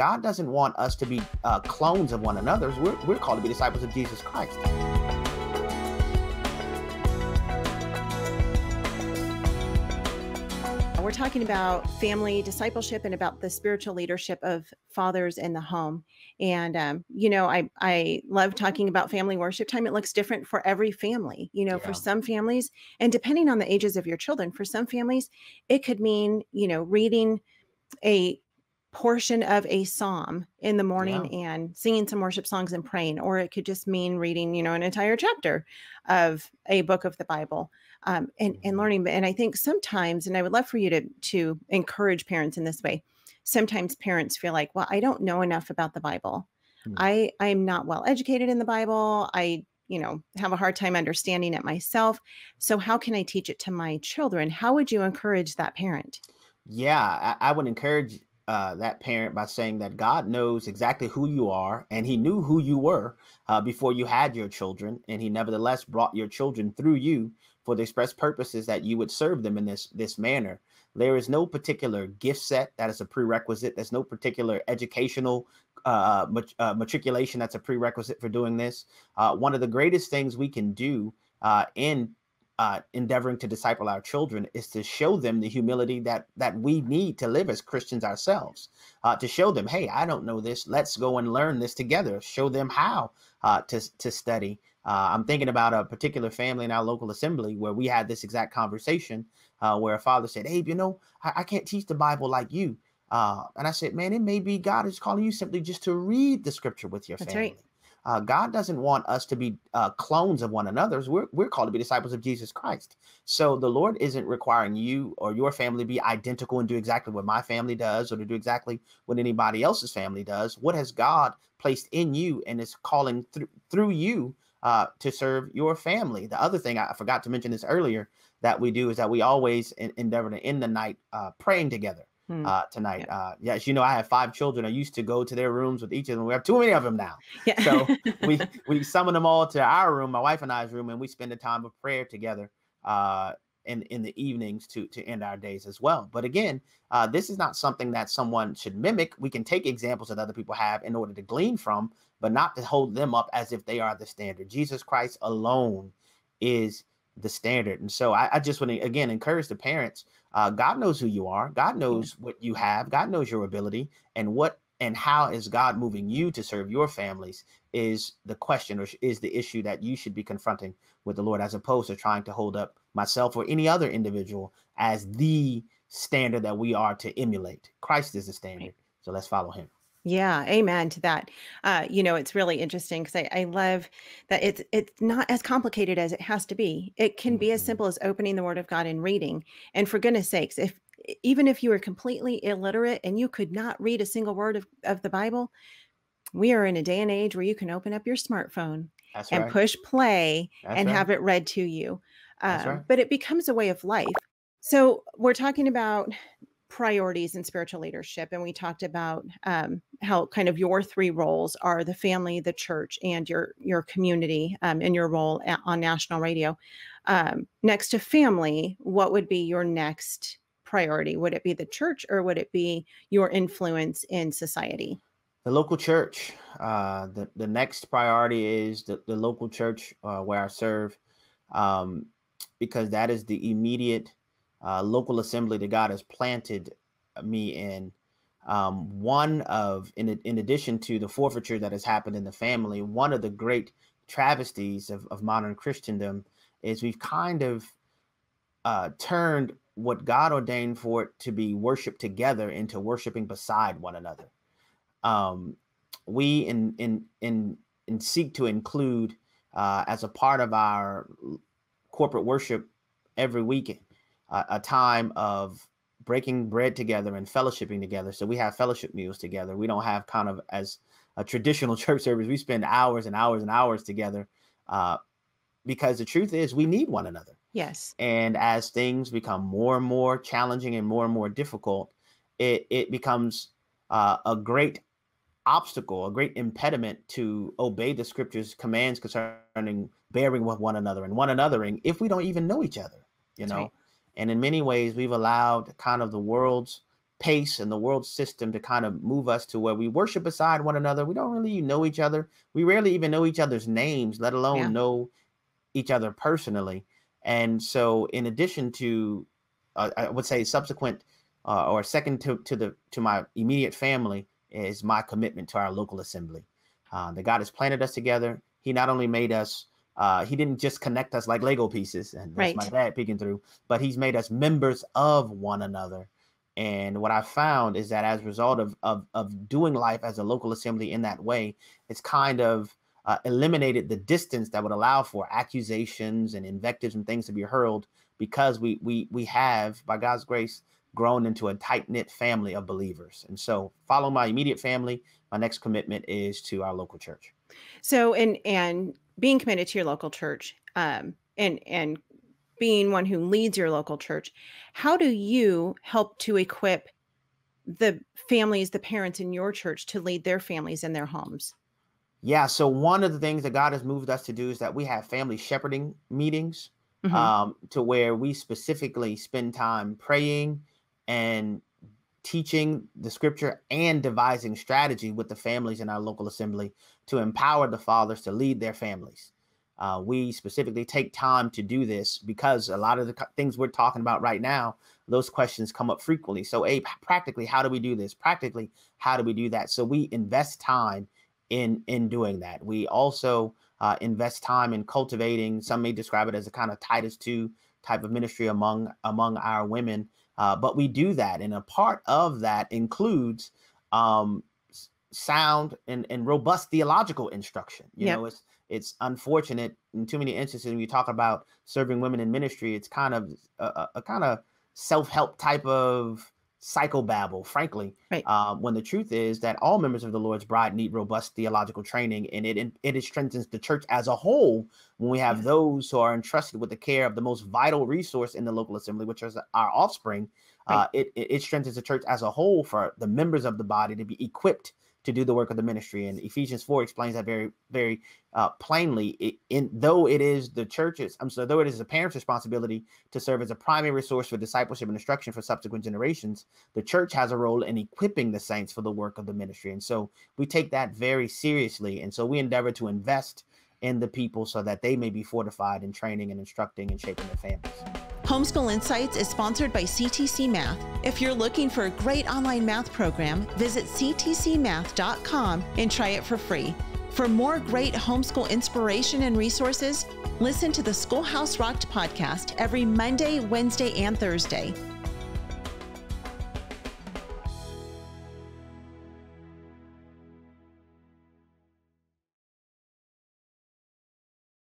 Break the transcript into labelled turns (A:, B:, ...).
A: God doesn't want us to be uh, clones of one another. We're, we're called to be disciples of Jesus Christ.
B: We're talking about family discipleship and about the spiritual leadership of fathers in the home. And um, you know, I I love talking about family worship time. It looks different for every family. You know, yeah. for some families, and depending on the ages of your children, for some families, it could mean you know reading a portion of a psalm in the morning yeah. and singing some worship songs and praying or it could just mean reading you know an entire chapter of a book of the bible um, and and mm-hmm. learning and i think sometimes and i would love for you to to encourage parents in this way sometimes parents feel like well i don't know enough about the bible hmm. i i'm not well educated in the bible i you know have a hard time understanding it myself so how can i teach it to my children how would you encourage that parent
A: yeah i, I would encourage uh, that parent by saying that God knows exactly who you are and he knew who you were uh, before you had your children. And he nevertheless brought your children through you for the express purposes that you would serve them in this, this manner. There is no particular gift set that is a prerequisite. There's no particular educational uh, mat- uh, matriculation that's a prerequisite for doing this. Uh, one of the greatest things we can do uh, in uh, endeavoring to disciple our children is to show them the humility that that we need to live as Christians ourselves. Uh, to show them, hey, I don't know this. Let's go and learn this together. Show them how uh, to to study. Uh, I'm thinking about a particular family in our local assembly where we had this exact conversation uh, where a father said, "Hey, you know, I, I can't teach the Bible like you." Uh, and I said, "Man, it may be God is calling you simply just to read the Scripture with your That's family." Right uh, God doesn't want us to be uh, clones of one another. We're, we're called to be disciples of Jesus Christ. So the Lord isn't requiring you or your family to be identical and do exactly what my family does or to do exactly what anybody else's family does. What has God placed in you and is calling through through you uh, to serve your family? The other thing I forgot to mention this earlier that we do is that we always endeavor to end the night uh, praying together hmm. uh, tonight. Yeah. Uh, yes, you know, I have five children. I used to go to their rooms with each of them. We have too many of them now. Yeah. So we we summon them all to our room, my wife and I's room, and we spend a time of prayer together. Uh, in, in the evenings to to end our days as well. But again, uh, this is not something that someone should mimic. We can take examples that other people have in order to glean from, but not to hold them up as if they are the standard. Jesus Christ alone is the standard. And so I, I just want to again encourage the parents uh, God knows who you are. God knows what you have. God knows your ability and what and how is God moving you to serve your families is the question or is the issue that you should be confronting with the Lord as opposed to trying to hold up myself or any other individual as the standard that we are to emulate. Christ is the standard. So let's follow him.
B: Yeah, amen to that. Uh, you know, it's really interesting because I, I love that it's it's not as complicated as it has to be. It can be as mm-hmm. simple as opening the Word of God and reading. And for goodness sakes, if even if you were completely illiterate and you could not read a single word of, of the Bible, we are in a day and age where you can open up your smartphone That's and right. push play That's and right. have it read to you. Um, right. But it becomes a way of life. So we're talking about priorities in spiritual leadership and we talked about um, how kind of your three roles are the family the church and your your community um, and your role on national radio. Um, next to family what would be your next priority? Would it be the church or would it be your influence in society?
A: The local church uh, the, the next priority is the, the local church uh, where i serve um, because that is the immediate uh, local assembly that God has planted me in. Um, one of, in, in addition to the forfeiture that has happened in the family, one of the great travesties of, of modern Christendom is we've kind of uh, turned what God ordained for it to be worship together into worshiping beside one another. Um, we in in in in seek to include uh, as a part of our corporate worship every weekend a, a time of breaking bread together and fellowshipping together. So we have fellowship meals together. We don't have kind of as a traditional church service. We spend hours and hours and hours together uh, because the truth is we need one another.
B: Yes.
A: And as things become more and more challenging and more and more difficult, it it becomes uh, a great obstacle, a great impediment to obey the scriptures commands concerning bearing with one another and one anothering if we don't even know each other. You That's know, right. And in many ways, we've allowed kind of the world's pace and the world system to kind of move us to where we worship beside one another. We don't really know each other. We rarely even know each other's names, let alone yeah. know each other personally. And so, in addition to, uh, I would say, subsequent uh, or second to, to the to my immediate family is my commitment to our local assembly. Uh, that God has planted us together. He not only made us uh, he didn't just connect us like Lego pieces, and that's right. my dad peeking through, but he's made us members of one another. And what I found is that as a result of, of, of doing life as a local assembly in that way, it's kind of uh, eliminated the distance that would allow for accusations and invectives and things to be hurled because we we we have, by God's grace, grown into a tight knit family of believers. And so, follow my immediate family. My next commitment is to our local church.
B: So, and and being committed to your local church, um, and and being one who leads your local church, how do you help to equip the families, the parents in your church to lead their families in their homes?
A: Yeah. So one of the things that God has moved us to do is that we have family shepherding meetings mm-hmm. um, to where we specifically spend time praying and teaching the scripture and devising strategy with the families in our local assembly to empower the fathers to lead their families. Uh, we specifically take time to do this because a lot of the things we're talking about right now, those questions come up frequently. So, a practically, how do we do this? Practically, how do we do that? So we invest time in in doing that. We also uh, invest time in cultivating. Some may describe it as a kind of Titus two type of ministry among among our women. Uh, but we do that, and a part of that includes um, sound and, and robust theological instruction. You yep. know, it's it's unfortunate in too many instances when you talk about serving women in ministry, it's kind of a, a kind of self-help type of psychobabble, frankly. Right. Um, when the truth is that all members of the Lord's bride need robust theological training, and it it strengthens the church as a whole when we have yes. those who are entrusted with the care of the most vital resource in the local assembly, which is our offspring. Right. Uh, it, it strengthens the church as a whole for the members of the body to be equipped to do the work of the ministry. And Ephesians 4 explains that very, very uh, plainly. It, in though it is the church's, I'm sorry, though it is a parent's responsibility to serve as a primary resource for discipleship and instruction for subsequent generations, the church has a role in equipping the saints for the work of the ministry. And so we take that very seriously. And so we endeavor to invest in the people so that they may be fortified in training and instructing and shaping their families.
C: Homeschool Insights is sponsored by CTC Math. If you're looking for a great online math program, visit ctcmath.com and try it for free. For more great homeschool inspiration and resources, listen to the Schoolhouse Rocked podcast every Monday, Wednesday, and Thursday.